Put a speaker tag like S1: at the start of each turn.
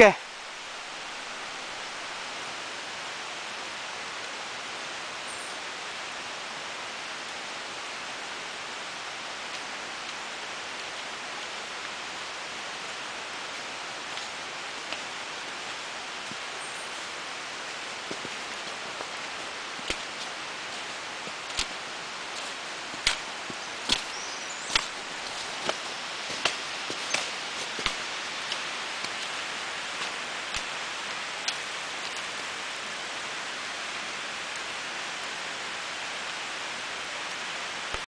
S1: Okay.